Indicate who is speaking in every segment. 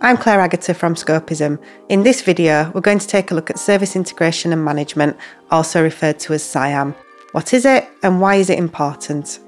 Speaker 1: I'm Claire Agutter from Scopism. In this video, we're going to take a look at service integration and management, also referred to as SIAM. What is it and why is it important?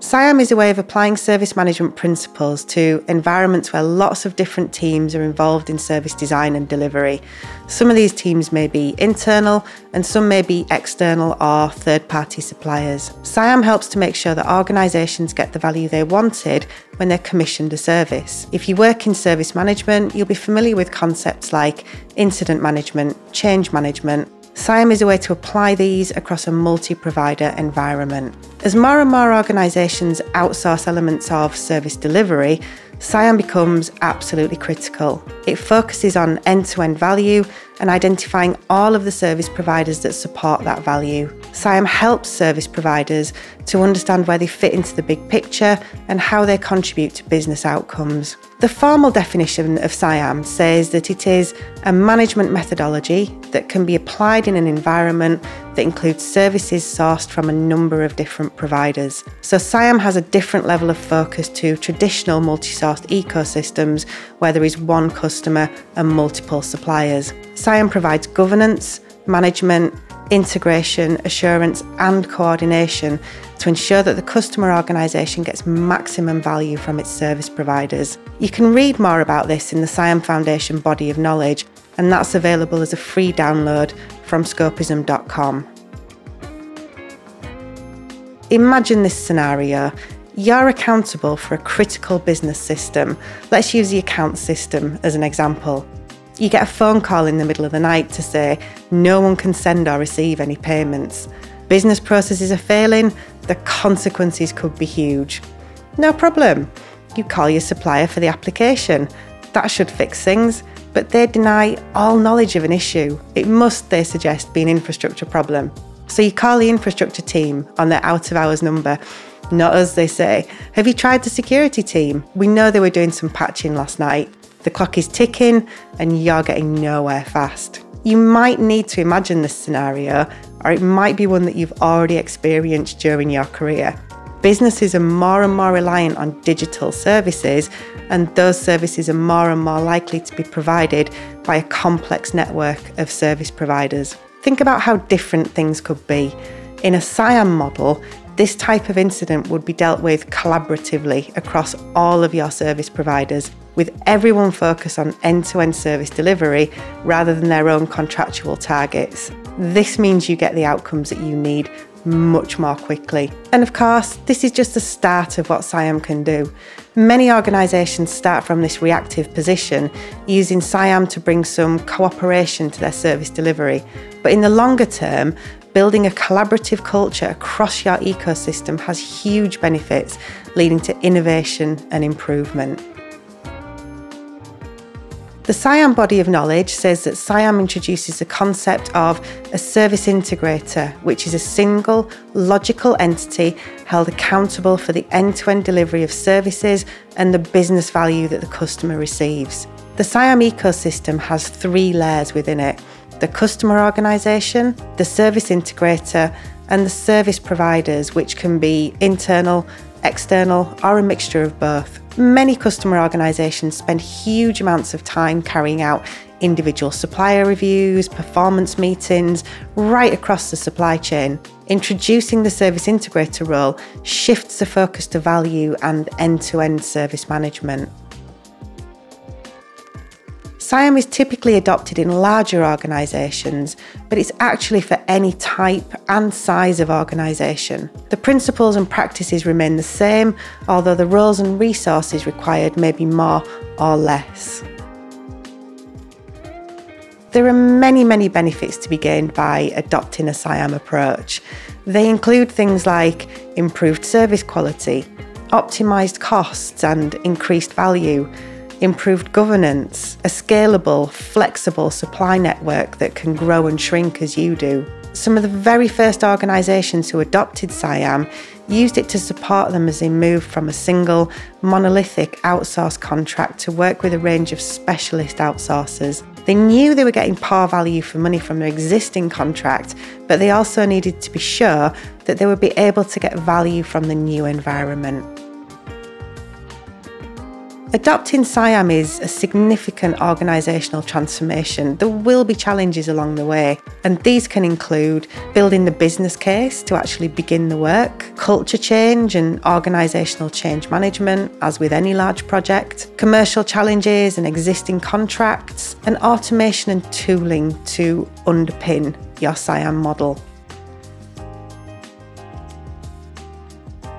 Speaker 1: SIAM is a way of applying service management principles to environments where lots of different teams are involved in service design and delivery. Some of these teams may be internal and some may be external or third party suppliers. SIAM helps to make sure that organisations get the value they wanted when they're commissioned a service. If you work in service management, you'll be familiar with concepts like incident management, change management, SIAM is a way to apply these across a multi provider environment. As more and more organisations outsource elements of service delivery, SIAM becomes absolutely critical. It focuses on end to end value and identifying all of the service providers that support that value. SIAM helps service providers to understand where they fit into the big picture and how they contribute to business outcomes. The formal definition of SIAM says that it is a management methodology that can be applied in an environment that includes services sourced from a number of different providers. So, SIAM has a different level of focus to traditional multi sourced ecosystems where there is one customer and multiple suppliers. SIAM provides governance, management, integration, assurance, and coordination to ensure that the customer organisation gets maximum value from its service providers. You can read more about this in the SIAM Foundation body of knowledge, and that's available as a free download from scopism.com. Imagine this scenario. You're accountable for a critical business system. Let's use the account system as an example. You get a phone call in the middle of the night to say no one can send or receive any payments. Business processes are failing, the consequences could be huge. No problem. You call your supplier for the application. That should fix things, but they deny all knowledge of an issue. It must, they suggest, be an infrastructure problem. So you call the infrastructure team on their out of hours number. Not us, they say. Have you tried the security team? We know they were doing some patching last night. The clock is ticking and you're getting nowhere fast. You might need to imagine this scenario, or it might be one that you've already experienced during your career. Businesses are more and more reliant on digital services, and those services are more and more likely to be provided by a complex network of service providers. Think about how different things could be. In a SIAM model, this type of incident would be dealt with collaboratively across all of your service providers with everyone focused on end to end service delivery rather than their own contractual targets. This means you get the outcomes that you need much more quickly. And of course, this is just the start of what SIAM can do. Many organisations start from this reactive position, using SIAM to bring some cooperation to their service delivery. But in the longer term, building a collaborative culture across your ecosystem has huge benefits, leading to innovation and improvement. The SIAM body of knowledge says that SIAM introduces the concept of a service integrator, which is a single, logical entity held accountable for the end to end delivery of services and the business value that the customer receives. The SIAM ecosystem has three layers within it the customer organisation, the service integrator, and the service providers, which can be internal, external, or a mixture of both. Many customer organisations spend huge amounts of time carrying out individual supplier reviews, performance meetings, right across the supply chain. Introducing the service integrator role shifts the focus to value and end to end service management. SIAM is typically adopted in larger organisations, but it's actually for any type and size of organisation. The principles and practices remain the same, although the roles and resources required may be more or less. There are many, many benefits to be gained by adopting a SIAM approach. They include things like improved service quality, optimised costs, and increased value improved governance, a scalable, flexible supply network that can grow and shrink as you do. Some of the very first organisations who adopted SIAM used it to support them as they moved from a single, monolithic outsource contract to work with a range of specialist outsourcers. They knew they were getting par value for money from their existing contract, but they also needed to be sure that they would be able to get value from the new environment. Adopting SIAM is a significant organisational transformation. There will be challenges along the way, and these can include building the business case to actually begin the work, culture change and organisational change management, as with any large project, commercial challenges and existing contracts, and automation and tooling to underpin your SIAM model.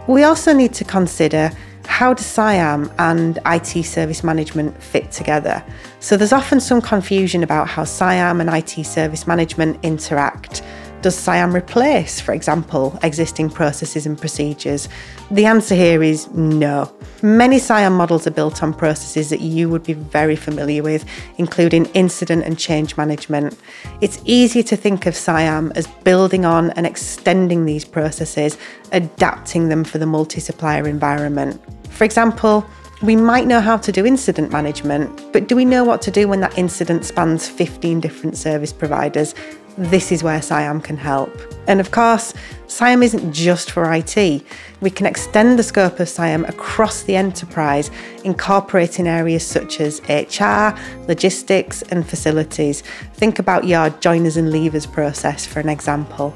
Speaker 1: We also need to consider how does SIAM and IT service management fit together? So there's often some confusion about how SIAM and IT service management interact. Does SIAM replace, for example, existing processes and procedures? The answer here is no. Many SIAM models are built on processes that you would be very familiar with, including incident and change management. It's easier to think of SIAM as building on and extending these processes, adapting them for the multi supplier environment. For example, we might know how to do incident management, but do we know what to do when that incident spans 15 different service providers this is where SIAM can help. And of course, SIAM isn't just for IT. We can extend the scope of SIAM across the enterprise, incorporating areas such as HR, logistics, and facilities. Think about your joiners and leavers process, for an example.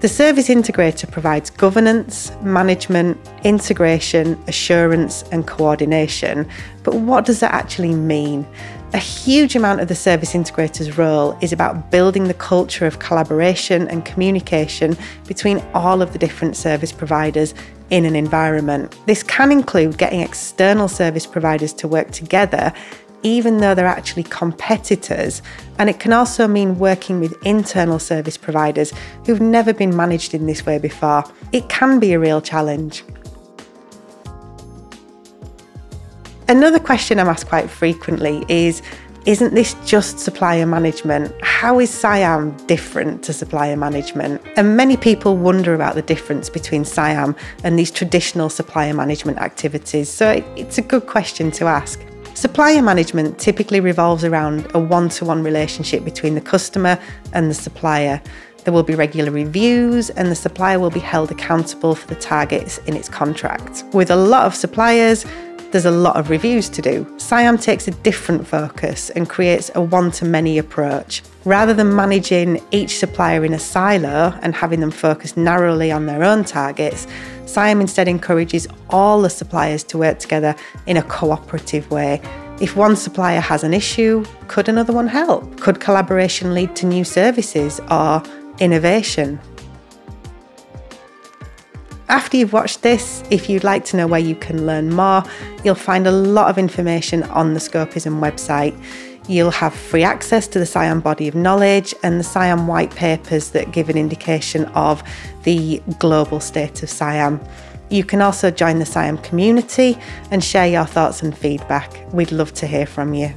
Speaker 1: The service integrator provides governance, management, integration, assurance, and coordination. But what does that actually mean? A huge amount of the service integrator's role is about building the culture of collaboration and communication between all of the different service providers in an environment. This can include getting external service providers to work together even though they're actually competitors. And it can also mean working with internal service providers who've never been managed in this way before. It can be a real challenge. Another question I'm asked quite frequently is Isn't this just supplier management? How is SIAM different to supplier management? And many people wonder about the difference between SIAM and these traditional supplier management activities, so it's a good question to ask. Supplier management typically revolves around a one to one relationship between the customer and the supplier. There will be regular reviews, and the supplier will be held accountable for the targets in its contract. With a lot of suppliers, there's a lot of reviews to do. SIAM takes a different focus and creates a one to many approach. Rather than managing each supplier in a silo and having them focus narrowly on their own targets, SIAM instead encourages all the suppliers to work together in a cooperative way. If one supplier has an issue, could another one help? Could collaboration lead to new services or innovation? After you've watched this, if you'd like to know where you can learn more, you'll find a lot of information on the Scopism website. You'll have free access to the SIAM body of knowledge and the SIAM white papers that give an indication of the global state of SIAM. You can also join the SIAM community and share your thoughts and feedback. We'd love to hear from you.